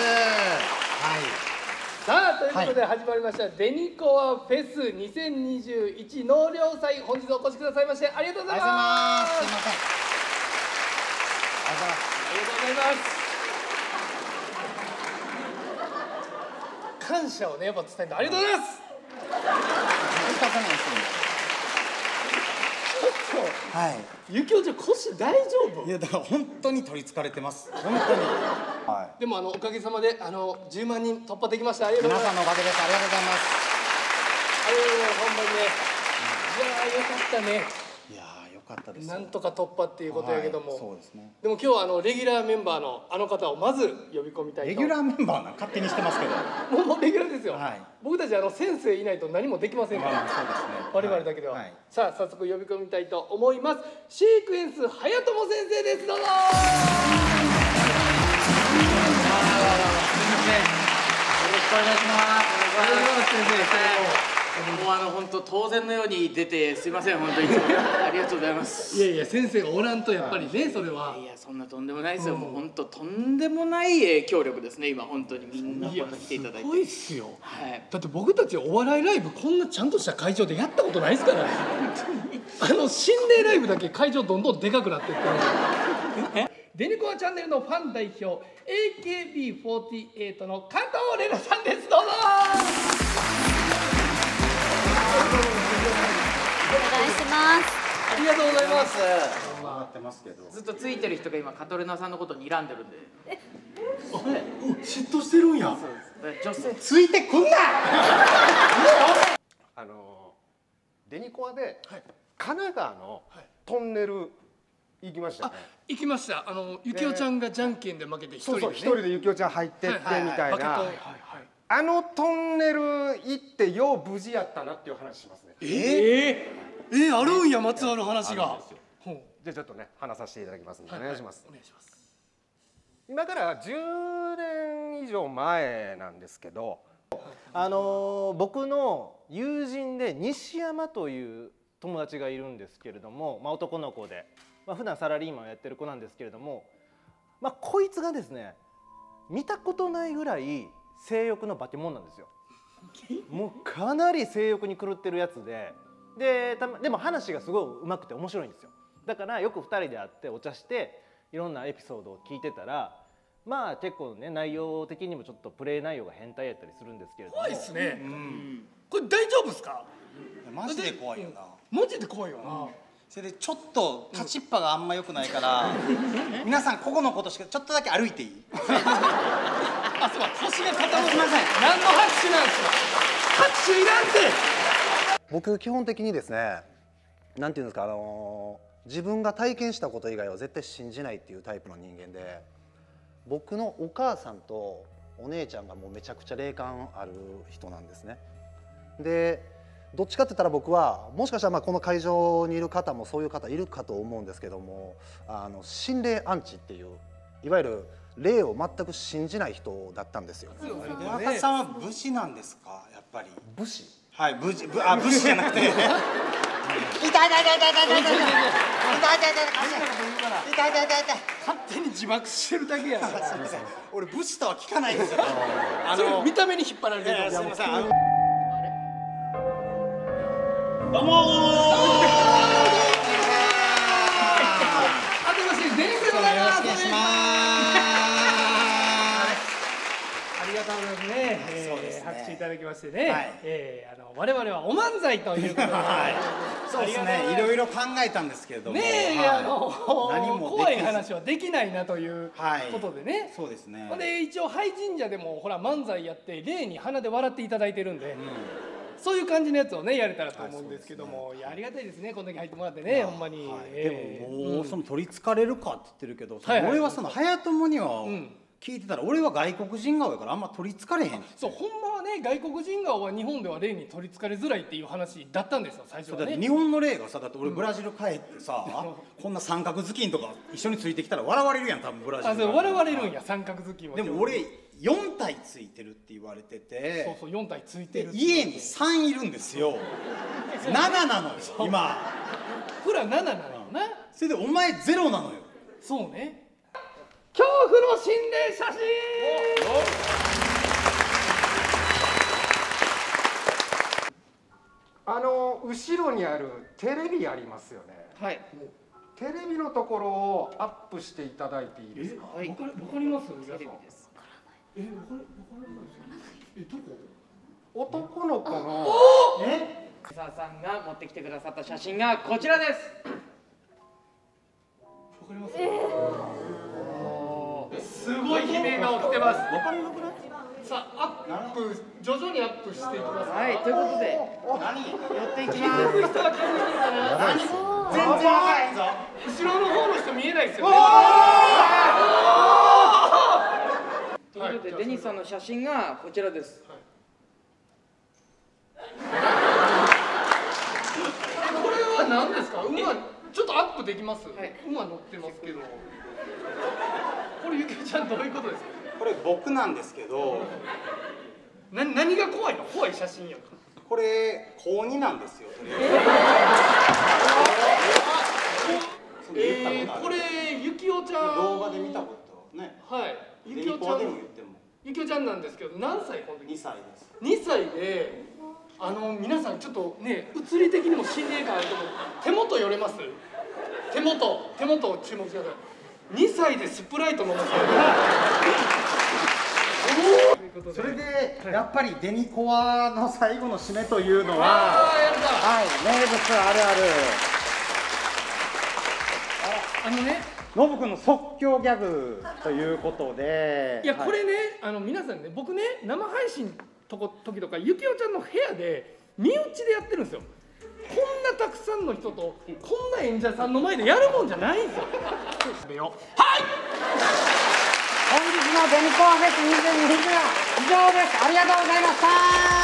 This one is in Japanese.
はい。さあということで始まりました、デニコアフェス2021納涼祭本日お越しくださいましてありがとうございます。ありがとうございます。すいません。ありがとうございます。ありがとうございます。感謝をねやっぱ伝えてありがとうござい。ますはい。ゆきおちゃん腰大丈夫？いやだから本当に取りつかれてます。本当に。はでもあのおかげさまであの10万人突破できました。ありがとうございます。皆さんのおかげです。ありがとうございます。ありがとうございますほんまにね。いやーよかったね。いいやかったです。なんとか突破っていうことやけども、はいそうですね。でも今日はあのレギュラーメンバーのあの方をまず呼び込みたいと。レギュラーメンバーな勝手にしてますけど。もうもうレギュラーですよ、はい。僕たちあの先生いないと何もできませんから、まあそうですね。我々だけでは、はい。さあ早速呼び込みたいと思います。シークエンス早友先生ですどうぞ。よろしくお願いします。お願いします。先生。もうあの本当当然のように出てすいません本当に ありがとうございます。いやいや先生がおらんとやっぱりねそれは。いやそんなとんでもないですよ。もう本当とんでもない影響力ですね今本当に。みんなこんな来ていただいて。すごいっすよ。はい。だって僕たちお笑いライブこんなちゃんとした会場でやったことないですから。ねあの心霊ライブだけ会場どんどんでかくなってってるデニコアチャンネルのファン代表 AKB48 の加藤玲奈さんです。どうぞありがとうございます。回ってます。けどずっとついてる人が今カトレナさんのこと睨んでるんで。嫉妬してるんや。そうです。女性ついてくんな。あのデニコアで神奈川のトンネル行きましたよね。行きました。あのゆきおちゃんがじゃんけんで負けて一人で、ね、そうそう一人でゆきおちゃん入ってってみたいな。バケット。あのトンネル行ってよう無事やったなっていう話しますね。えー、えー、あるんやまつわる話が。ほう。じゃあちょっとね話させていただきますんでお願いします。お願いします。今から10年以上前なんですけど、あのー僕の友人で西山という友達がいるんですけれども、まあ、男の子で、まあ普段サラリーマンをやってる子なんですけれども、まあ、こいつがですね見たことないぐらい性欲の化け物なんですよ。もうかなり性欲に狂ってるやつで。でたまでも話がすごい上手くて面白いんですよ。だからよく2人で会ってお茶していろんなエピソードを聞いてたらまあ結構ね内容的にもちょっとプレイ内容が変態やったりするんですけれども。怖いっすね、これ大丈夫っすか？マジで怖いよな。マジで怖いよな、それでちょっと立ちっぱがあんま良くないから 皆さんここのことしかちょっとだけ歩いていい？あそうか腰が傾くすいません何の拍手なんですか拍手いらんて僕基本的にですねなんていうんですかあのー自分が体験したこと以外は絶対信じないっていうタイプの人間で僕のお母さんとお姉ちゃんがもうめちゃくちゃ霊感ある人なんですね。でどっちかって言ったら僕はもしかしたらまあこの会場にいる方もそういう方いるかと思うんですけどもあの心霊アンチっていういわゆる霊を全く信じない人だったんですよ。若さんは武士なんですか？やっぱり。武士。はい武士ぶあ武士じゃなくて。痛い痛い痛い痛い痛い痛い痛い痛い痛い痛い痛い痛い痛い痛い痛い勝手に自爆してるだけやなすみません俺武士とは聞かないんですよあそれの見た目に引っ張られてるすみませんどうもあとましてデニスでございますお願いしますありがとうございますね。えーそうですね。拍手いただきましてね。はい。えーあの我々はお漫才ということで。はい。そうですね。いろいろ考えたんですけれども。ねえ、はい。あの何も怖い話はできないなというはい。ことでね。そうですね。で一応廃神社でもほら漫才やって霊に鼻で笑っていただいてるんで、そういう感じのやつをねやれたらと思うんですけども、い。やありがたいですね。こんだけ入ってもらってねほんまに。はい。えー。でももうその取りつかれるかって言ってるけど、はいはい俺はその早友にはん聞いてたら俺は外国人顔やからあんま取りつかれへんそうほんまはね外国人顔は日本では霊に取りつかれづらいっていう話だったんですよ最初はね。だって日本の例がさだって俺ブラジル帰ってさ、こんな三角頭巾とか一緒についてきたら笑われるやん多分ブラジルあそう笑われるんや三角頭巾は。でも俺4体ついてるって言われててそうそう4体ついてでる家に3いるんですよ。7なのよ今。プラ7なのよな。それでお前ゼロなのよ。そうね恐怖の心霊写真。あの後ろにあるテレビありますよね。はい。テレビのところをアップしていただいていいですか？はい。わかかります？皆さん。テレビです。えわかりわからないです？よえどこ？男の子の？伊沢さんが持ってきてくださった写真がこちらです。わかります、すごい悲鳴が起きてます。さあアップ徐々にアップしていきますはいということで。寄っていきます。気づく人は気づいてるかな全然わからへんぞ。後ろの方の人見えないですよね。ということでデニスさんの写真がこちらです。これは何ですか馬ちょっとアップできます、はい。馬乗ってますけど。これゆきちゃんどういうことですか？これ僕なんですけど。な何が怖いの？怖い写真やん。かこれ高2なんですよとりあえー、これゆきおちゃん。動画で見たことね。はい。ゆデきおちゃん。ニコアでも言っても。ゆきおちゃんなんですけど何歳この時2歳です。2歳であの皆さんちょっとね物理的にも心霊感あると思う。手元寄れます？手元手元を注目してください。2歳でスプライト飲ませる。それでやっぱりデニコアの最後の締めというのははい名物あるある。あのね。ノブ君の即興ギャグということで。いやこれね、あの皆さんね僕ね生配信とこ時とかゆきおちゃんの部屋で身内でやってるんですよなたくさんの人とこんな演者さんの前でやるもんじゃないんですよ。はい。本日のデニコアフェス2020は以上です。ありがとうございました